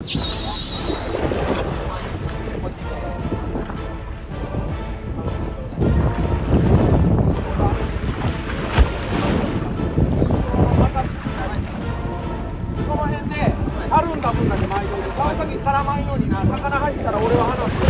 この辺でるんだ分だけ川崎絡まんようにな魚入ったら俺は離す